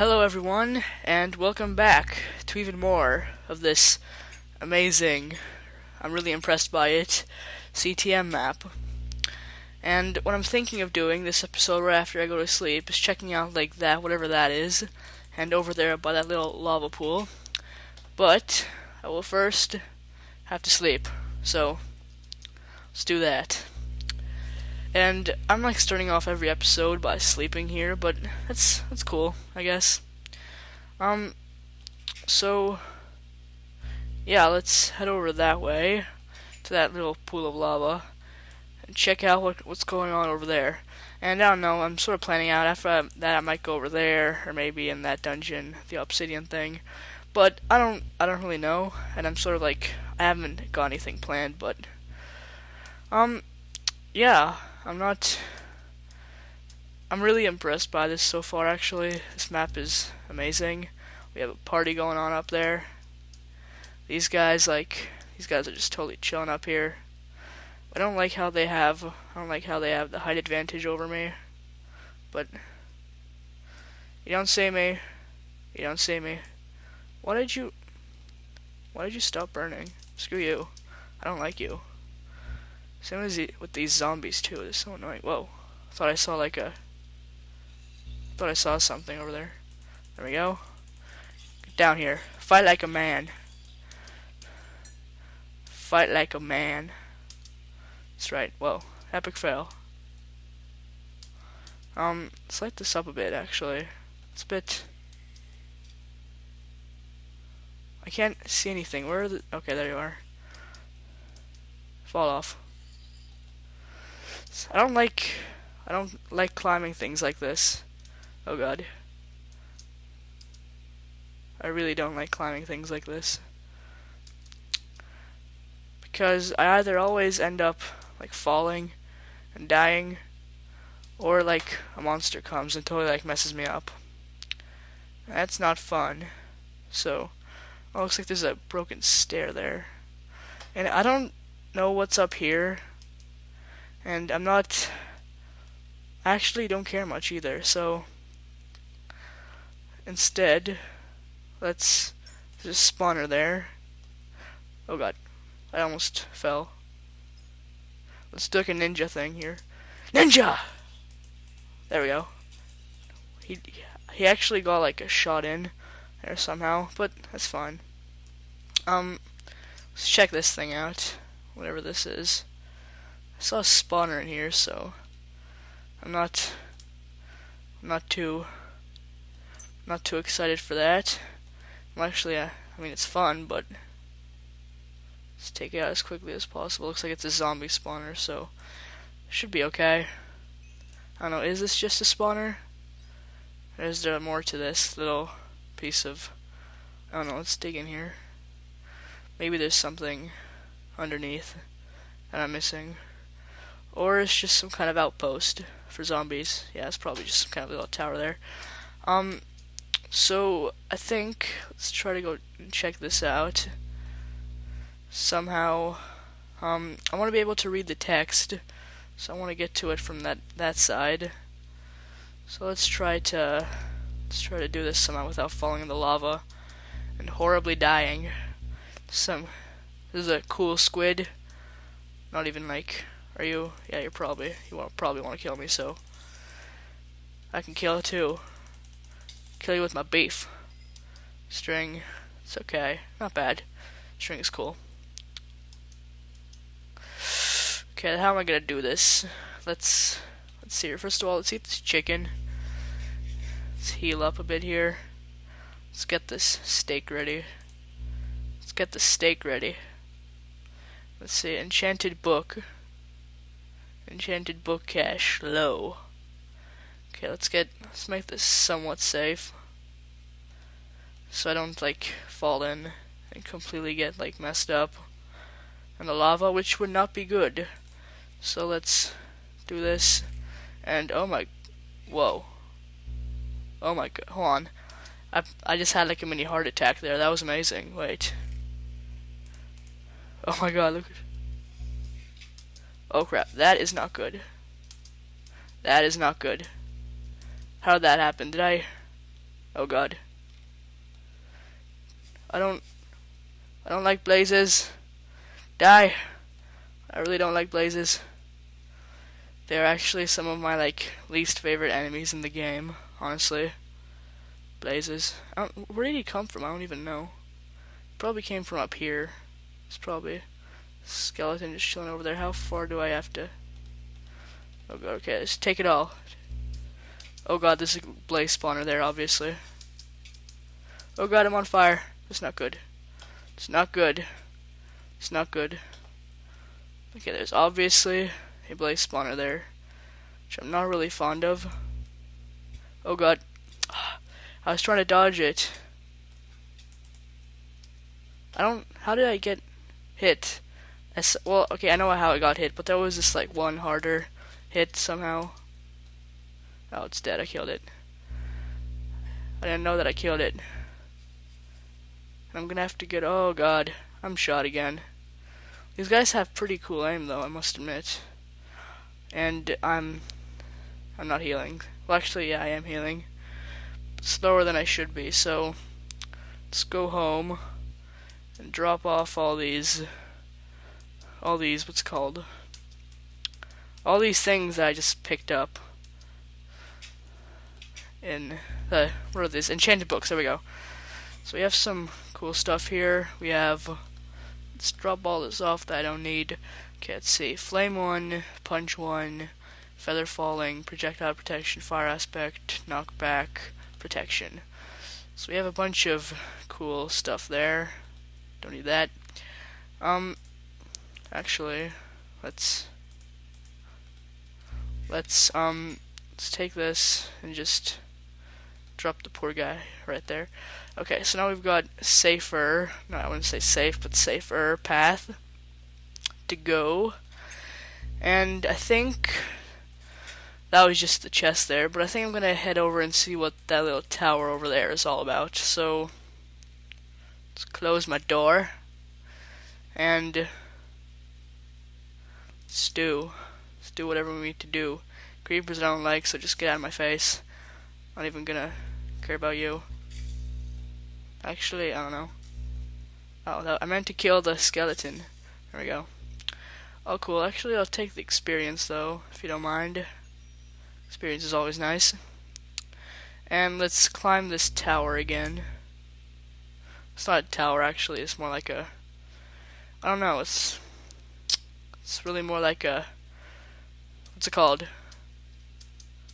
Hello, everyone, and welcome back to even more of this amazing, I'm really impressed by it, CTM map. And what I'm thinking of doing this episode right after I go to sleep is checking out, like, that, whatever that is, and over there by that little lava pool. But, I will first have to sleep, so let's do that. And I'm like starting off every episode by sleeping here, but that's that's cool, I guess. Um so yeah, let's head over that way to that little pool of lava and check out what what's going on over there. And I don't know, I'm sort of planning out after that I might go over there or maybe in that dungeon, the obsidian thing. But I don't I don't really know, and I'm sort of like I haven't got anything planned, but um yeah, I'm not. I'm really impressed by this so far, actually. This map is amazing. We have a party going on up there. These guys, like, these guys are just totally chilling up here. I don't like how they have, I don't like how they have the height advantage over me. But, you don't see me. You don't see me. Why did you, why did you stop burning? Screw you. I don't like you. Same as with these zombies too. It's so annoying. Whoa! Thought I saw like a. Thought I saw something over there. There we go. Get down here. Fight like a man. Fight like a man. That's right. Whoa! Epic fail. Um, let's light this up a bit. Actually, it's a bit. I can't see anything. Where are the? Okay, there you are. Fall off. I don't like I don't like climbing things like this. Oh god. I really don't like climbing things like this. Because I either always end up like falling and dying or like a monster comes and totally like messes me up. That's not fun. So, oh, looks like there's a broken stair there. And I don't know what's up here and I'm not actually don't care much either so instead let's just spawner there. Oh god I almost fell. Let's do a ninja thing here. Ninja! There we go. He he actually got like a shot in there somehow but that's fine. Um let's check this thing out whatever this is saw a spawner in here, so I'm not not too not too excited for that. Actually, I mean, it's fun, but let's take it out as quickly as possible. Looks like it's a zombie spawner, so should be okay. I don't know, is this just a spawner? Or is there more to this little piece of... I don't know, let's dig in here. Maybe there's something underneath that I'm missing. Or it's just some kind of outpost for zombies. Yeah, it's probably just some kind of little tower there. Um, so I think let's try to go check this out. Somehow, um, I want to be able to read the text, so I want to get to it from that that side. So let's try to let's try to do this somehow without falling in the lava and horribly dying. Some this is a cool squid. Not even like are you? Yeah, you're probably you want probably want to kill me, so I can kill too. Kill you with my beef. String, it's okay, not bad. String is cool. Okay, how am I gonna do this? Let's let's see here. First of all, let's eat this chicken. Let's heal up a bit here. Let's get this steak ready. Let's get the steak ready. Let's see, enchanted book. Enchanted book cache low. Okay, let's get let's make this somewhat safe. So I don't like fall in and completely get like messed up in the lava, which would not be good. So let's do this and oh my whoa. Oh my god, hold on. I I just had like a mini heart attack there. That was amazing. Wait. Oh my god, look Oh crap, that is not good. That is not good. How did that happen? Did I... Oh god. I don't I don't like blazes. Die. I really don't like blazes. They're actually some of my like least favorite enemies in the game, honestly. Blazes. where did he come from? I don't even know. Probably came from up here. It's probably skeleton just chilling over there. How far do I have to? Oh god, okay, let's take it all. Oh god, there's a blaze spawner there, obviously. Oh god, I'm on fire. It's not good. It's not good. It's not good. Okay, there's obviously a blaze spawner there, which I'm not really fond of. Oh god. I was trying to dodge it. I don't... How did I get hit? Well, okay, I know how I got hit, but there was this, like, one harder hit somehow. Oh, it's dead. I killed it. I didn't know that I killed it. I'm gonna have to get. Oh god, I'm shot again. These guys have pretty cool aim, though. I must admit. And I'm. I'm not healing. Well, actually, yeah, I am healing. Slower than I should be. So let's go home and drop off all these. All these. What's called? all these things that I just picked up in the what are these enchanted books. There we go. So we have some cool stuff here. We have let's drop all this off that I don't need. Okay, let's see. Flame one, punch one, feather falling, projectile protection, fire aspect, knockback, protection. So we have a bunch of cool stuff there. Don't need that. Um, actually, let's Let's um let's take this and just drop the poor guy right there. Okay, so now we've got safer, no, I wouldn't say safe, but safer path to go. And I think that was just the chest there, but I think I'm gonna head over and see what that little tower over there is all about. So let's close my door and let's do do whatever we need to do. Creepers I don't like, so just get out of my face. Not even gonna care about you. Actually, I don't know. Oh, I meant to kill the skeleton. There we go. Oh, cool. Actually, I'll take the experience, though, if you don't mind. Experience is always nice. And let's climb this tower again. It's not a tower, actually. It's more like a... I don't know. It's... It's really more like a what's it called?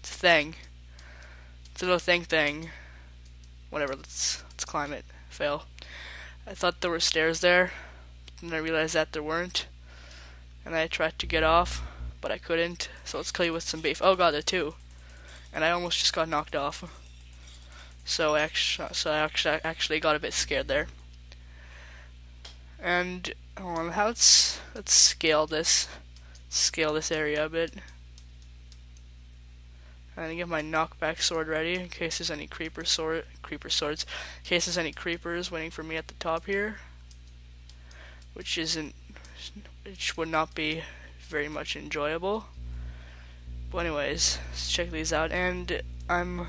It's a thing. It's a little thing thing. Whatever, let's let's climb it. Fail. I thought there were stairs there, and I realized that there weren't. And I tried to get off, but I couldn't. So let's kill you with some beef. Oh god, there two. And I almost just got knocked off. So I actually, so I actually, actually got a bit scared there. And on, how let's let's scale this scale this area a bit. I'm gonna get my knockback sword ready in case there's any creeper sword creeper swords. In case there's any creepers waiting for me at the top here. Which isn't which would not be very much enjoyable. But anyways, let's check these out and I'm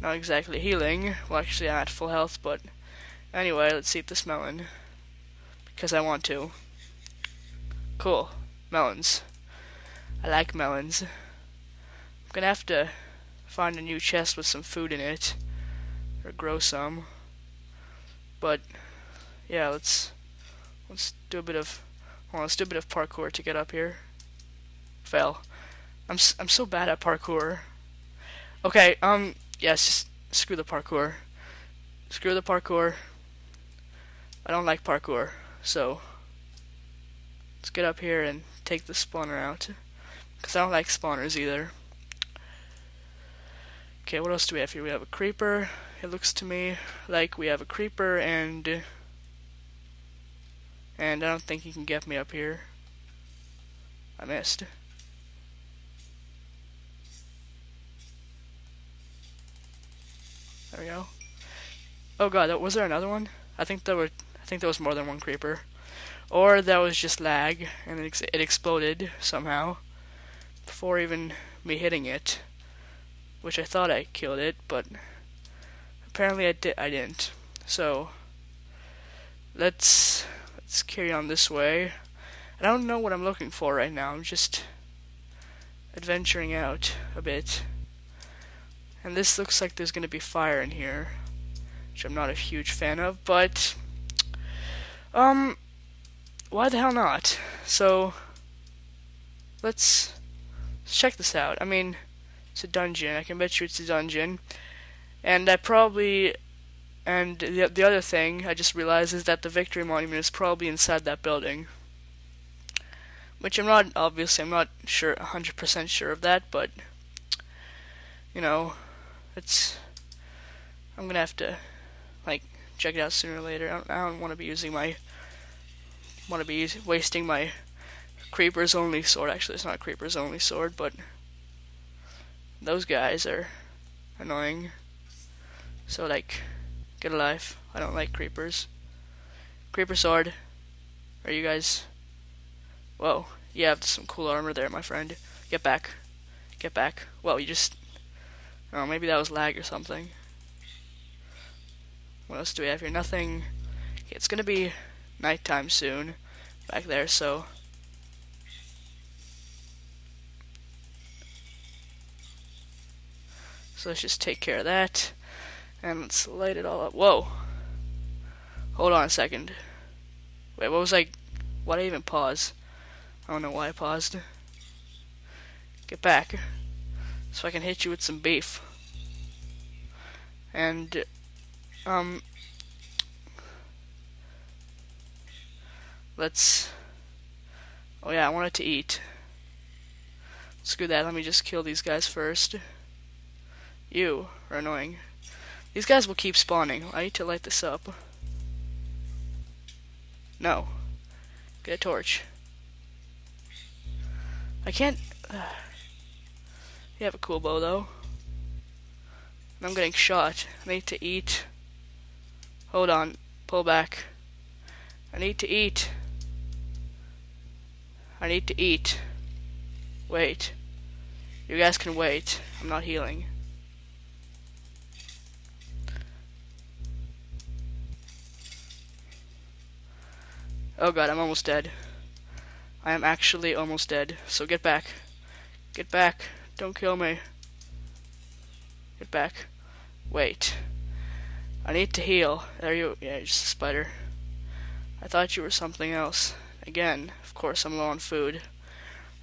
not exactly healing. Well actually I'm at full health, but anyway, let's eat this melon. Because I want to. Cool melons. I like melons. I'm gonna have to find a new chest with some food in it, or grow some. But yeah, let's let's do a bit of well, let's do a bit of parkour to get up here. Fail. I'm I'm so bad at parkour. Okay, um, yes, just screw the parkour. Screw the parkour. I don't like parkour, so let's get up here and take the spawner out. Because I don't like spawners either. Okay, what else do we have here? We have a creeper. It looks to me like we have a creeper and... And I don't think he can get me up here. I missed. There we go. Oh god, was there another one? I think there were. I think there was more than one creeper. Or that was just lag, and it, ex it exploded somehow before even me hitting it. Which I thought I killed it, but apparently I did. I didn't. So let's let's carry on this way. I don't know what I'm looking for right now. I'm just adventuring out a bit. And this looks like there's going to be fire in here, which I'm not a huge fan of, but um why the hell not? So let's, check this out. I mean, it's a dungeon. I can bet you it's a dungeon. And I probably and the, the other thing I just realized is that the Victory Monument is probably inside that building. Which I'm not, obviously, I'm not sure, 100% sure of that, but, you know, it's, I'm gonna have to, check it out sooner or later. I don't, don't want to be using my, want to be wasting my creepers only sword. Actually, it's not creepers only sword, but those guys are annoying. So, like, get a life. I don't like creepers. Creeper sword. Are you guys Whoa, you have some cool armor there, my friend. Get back. Get back. Well, you just... Oh, maybe that was lag or something. What else do we have here? Nothing. Okay, it's gonna be nighttime soon back there, so... So let's just take care of that. And let's light it all up. Whoa! Hold on a second. Wait, what was I... Why did I even pause? I don't know why I paused. Get back. So I can hit you with some beef. And, um... Let's... Oh yeah, I wanted to eat. Screw that, let me just kill these guys first. You are annoying. These guys will keep spawning. I need to light this up. No. Get a torch. I can't... Uh, you have a cool bow, though. I'm getting shot. I need to eat. Hold on. Pull back. I need to eat. I need to eat. Wait. You guys can wait. I'm not healing. Oh god, I'm almost dead. I am actually almost dead, so get back. Get back. Don't kill me. Get back. Wait. I need to heal. There you... Yeah, just a spider. I thought you were something else. Again, of course I'm low on food.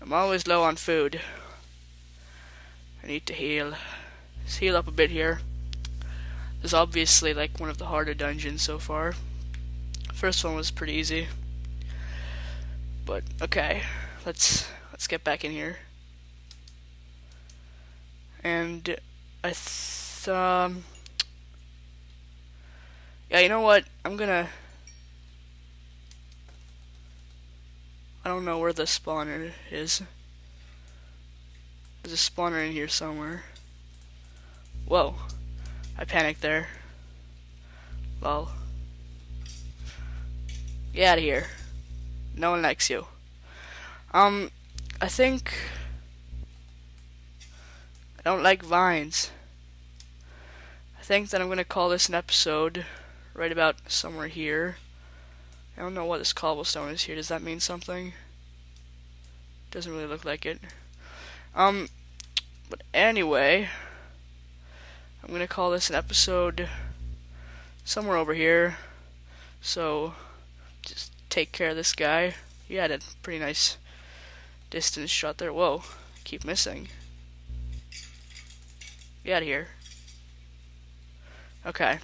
I'm always low on food. I need to heal. Let's heal up a bit here. This is obviously like one of the harder dungeons so far. First one was pretty easy. But okay, let's let's get back in here. And I th um yeah, you know what? I'm gonna. I don't know where the spawner is. There's a spawner in here somewhere. Whoa. I panicked there. Lol. Get out of here. No one likes you. Um, I think I don't like vines. I think that I'm gonna call this an episode right about somewhere here. I don't know what this cobblestone is here. Does that mean something? Doesn't really look like it. Um, but anyway, I'm gonna call this an episode somewhere over here. So, just take care of this guy. He had a pretty nice distance shot there. Whoa, keep missing. Get out of here. Okay.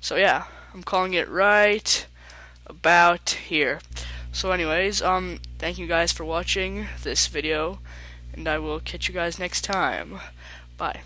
So yeah, I'm calling it right about here. So anyways, um, thank you guys for watching this video, and I will catch you guys next time. Bye.